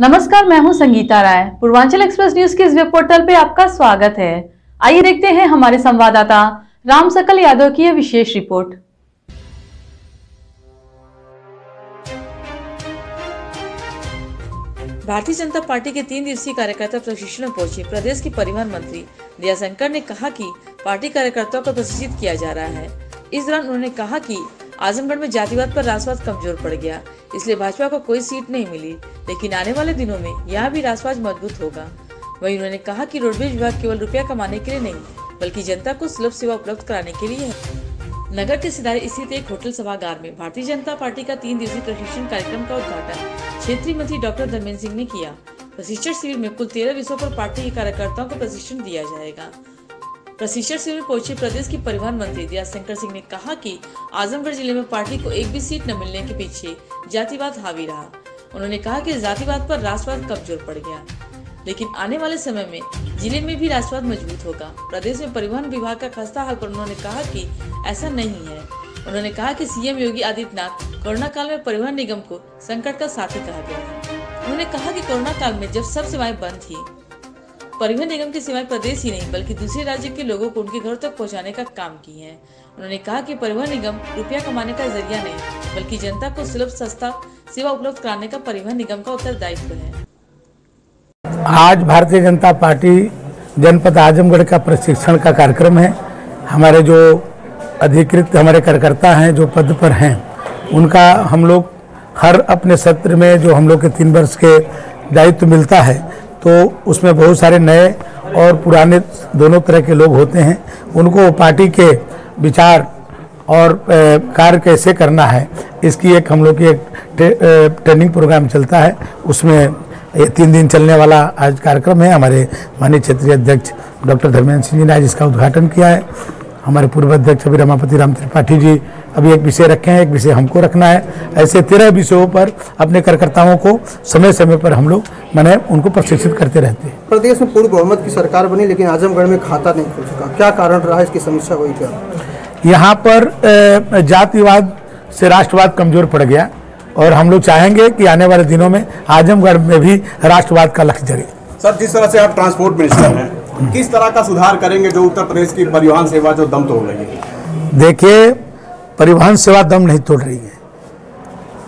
नमस्कार, मैं हूँ संगीता राय। पूर्वांचल एक्सप्रेस न्यूज़ के इस वेब पोर्टल पे आपका स्वागत है। आइए देखते हैं हमारे संवाददाता, राम सकल यादव की यह विशेष रिपोर्ट। भारतीय जनता पार्टी के तीन दिवसीय कार्यकर्ता प्रशिक्षण पहुँचे प्रदेश के परिवहन मंत्री दिया शंकर ने कहा कि पार्टी कार्यकर्ताओं को प्रशिक्षित किया जा रहा है। इस दौरान उन्होंने कहा कि आजमगढ़ में जातिवाद पर राष्ट्रवाद कमज़ोर पड़ गया। इसलिए भाजपा को कोई सीट नहीं मिली। लेकिन आने वाले दिनों में यहाँ भी राष्ट्रवाद मज़बूत होगा। वहीं उन्होंने कहा कि रोडवेज़ विभाग केवल रुपया कमाने के लिए नहीं, बल्कि जनता को सुलभ सेवा उपलब्ध कराने के लिए है। नगर के सिदारे स्थित एक होटल सभागार में भारतीय जनता पार्टी का तीन दिवसीय प्रशिक्षण कार्यक्रम का उद्घाटन क्षेत्रीय मंत्री डॉक्टर धर्मेंद्र सिंह ने किया। प्रशिक्षण शिविर में कुल तेरह विषयों पर पार्टी के कार्यकर्ताओं को प्रशिक्षण दिया जाएगा। प्रशिक्षण शिविर पहुँचे प्रदेश के परिवहन मंत्री दिया शंकर सिंह ने कहा कि आजमगढ़ ज़िले में पार्टी को एक भी सीट न मिलने के पीछे जातिवाद हावी रहा। उन्होंने कहा कि जातिवाद पर राष्ट्रवाद कमज़ोर पड़ गया। लेकिन आने वाले समय में ज़िले में भी राष्ट्रवाद मज़बूत होगा। प्रदेश में परिवहन विभाग का खस्ता हाल पर उन्होंने कहा कि ऐसा नहीं है। उन्होंने कहा कि सीएम योगी आदित्यनाथ कोरोना काल में परिवहन निगम को संकट का साथी कहा गया उन्होंने कहा कि कोरोना काल में जब सब सेवाएँ बंद थी परिवहन निगम की सेवाएँ प्रदेश ही नहीं, बल्कि दूसरे राज्य के लोगों को उनके घर तक पहुँचाने का काम की है। उन्होंने कहा कि परिवहन निगम रुपया कमाने का ज़रिया नहीं, बल्कि जनता को सुलभ, सस्ता सेवा उपलब्ध कराने का परिवहन निगम का उत्तरदायित्व है। आज भारतीय जनता पार्टी जनपद आजमगढ़ का प्रशिक्षण का कार्यक्रम है। हमारे जो अधिकृत, हमारे कार्यकर्ता हैं, जो पद पर हैं, उनका हम लोग हर अपने सत्र में जो हम लोग के तीन वर्ष के दायित्व मिलता है तो उसमें बहुत सारे नए और पुराने दोनों तरह के लोग होते हैं। उनको पार्टी के विचार और कार्य कैसे करना है, इसकी एक हम लोग की एक ट्रेनिंग प्रोग्राम चलता है। उसमें ये तीन दिन चलने वाला आज कार्यक्रम है। हमारे माननीय क्षेत्रीय अध्यक्ष डॉक्टर धर्मेंद्र सिंह जी ने आज इसका उद्घाटन किया है। हमारे पूर्व अध्यक्ष अभी रमापति राम त्रिपाठी जी अभी एक विषय रखे हैं एक विषय हमको रखना है। ऐसे तेरह विषयों पर अपने कार्यकर्ताओं को समय समय पर हम लोग मैंने उनको प्रशिक्षित करते रहते हैं। प्रदेश में पूर्व बहुमत की सरकार बनी लेकिन आजमगढ़ में खाता नहीं खुल सका क्या कारण रहा इसकी समीक्षा हुई क्या? यहाँ पर जातिवाद से राष्ट्रवाद कमज़ोर पड़ गया और हम लोग चाहेंगे कि आने वाले दिनों में आजमगढ़ में भी राष्ट्रवाद का लक्ष्य जगे। सर जिस तरह से आप ट्रांसपोर्ट मिनिस्टर हैं किस तरह का सुधार करेंगे जो उत्तर प्रदेश की परिवहन सेवा जो दम तोड़ रही है? देखिए, परिवहन सेवा दम नहीं तोड़ रही है।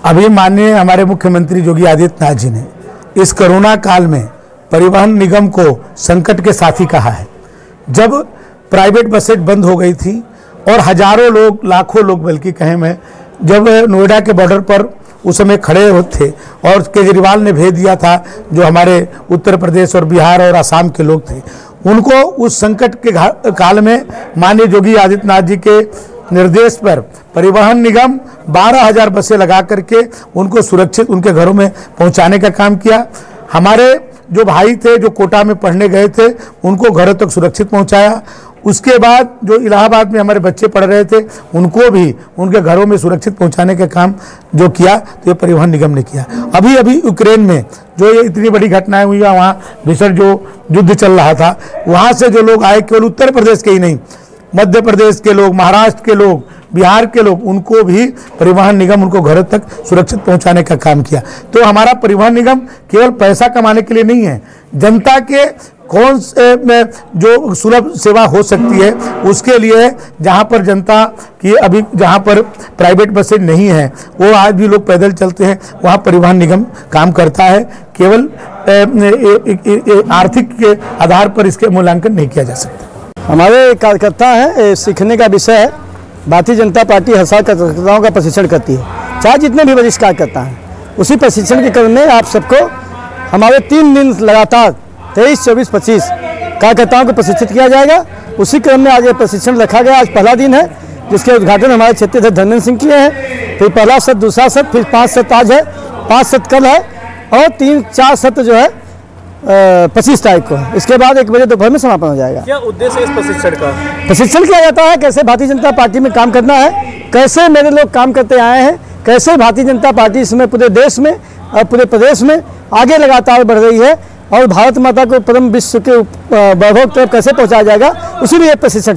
अभी माननीय हमारे मुख्यमंत्री योगी आदित्यनाथ जी ने इस कोरोना काल में परिवहन निगम को संकट के साथी कहा है। जब प्राइवेट बसें बंद हो गई थी और हज़ारों लोग, लाखों लोग बल्कि कहें मैं, जब नोएडा के बॉर्डर पर उस समय खड़े थे और केजरीवाल ने भेज दिया था जो हमारे उत्तर प्रदेश और बिहार और आसाम के लोग थे उनको उस संकट के काल में माननीय योगी आदित्यनाथ जी के निर्देश पर परिवहन निगम 12,000 बसें लगा करके उनको सुरक्षित उनके घरों में पहुँचाने का काम किया। हमारे जो भाई थे जो कोटा में पढ़ने गए थे उनको घरों तक सुरक्षित पहुँचाया। उसके बाद जो इलाहाबाद में हमारे बच्चे पढ़ रहे थे, उनको भी उनके घरों में सुरक्षित पहुँचाने का काम जो किया तो ये परिवहन निगम ने किया। अभी अभी यूक्रेन में जो ये इतनी बड़ी घटनाएँ हुई वहाँ भीषण जो युद्ध चल रहा था, वहाँ से जो लोग आए, केवल उत्तर प्रदेश के ही नहीं मध्य प्रदेश के लोग, महाराष्ट्र के लोग, बिहार के लोग, उनको भी परिवहन निगम उनको घरों तक सुरक्षित पहुँचाने का काम किया। तो हमारा परिवहन निगम केवल पैसा कमाने के लिए नहीं है, जनता के कौन से, में जो सुलभ सेवा हो सकती है, उसके लिए जहाँ पर जनता की अभी जहाँ पर प्राइवेट बसें नहीं हैं, वो आज भी लोग पैदल चलते हैं, वहाँ परिवहन निगम काम करता है। केवल आर्थिक के आधार पर इसके मूल्यांकन नहीं किया जा सकता। हमारे कार्यकर्ता हैं सीखने का विषय है। भारतीय जनता पार्टी हर साल कार्यकर्ताओं का प्रशिक्षण करती है। चाहे जितने भी वरिष्ठ कार्यकर्ता हैं, उसी प्रशिक्षण के क्रम में आप सबको हमारे तीन दिन लगातार, तेईस, चौबीस, पच्चीस कार्यकर्ताओं को प्रशिक्षित किया जाएगा। उसी क्रम में आज ये प्रशिक्षण रखा गया। आज पहला दिन है, जिसके उद्घाटन हमारे क्षेत्रीय अध्यक्ष धर्मेंद्र सिंह किए हैं। फिर पहला सत्र, दूसरा सत्र, फिर पाँच सत्र आज है। पाँच सत्र कल है और तीन, चार सत्र जो है पच्चीस तारीख को। है इसके बाद एक बजे दोपहर में समापन हो जाएगा। क्या उद्देश्य इस प्रशिक्षण का? प्रशिक्षण किया जाता है कैसे भारतीय जनता पार्टी में काम करना है कैसे मेरे लोग काम करते आए हैं कैसे भारतीय जनता पार्टी इसमें पूरे देश में और पूरे प्रदेश में आगे लगातार बढ़ रही है और भारत माता को परम विश्व के वैभव तरफ़ कैसे पहुँचाया जाएगा उसी लिए प्रशिक्षण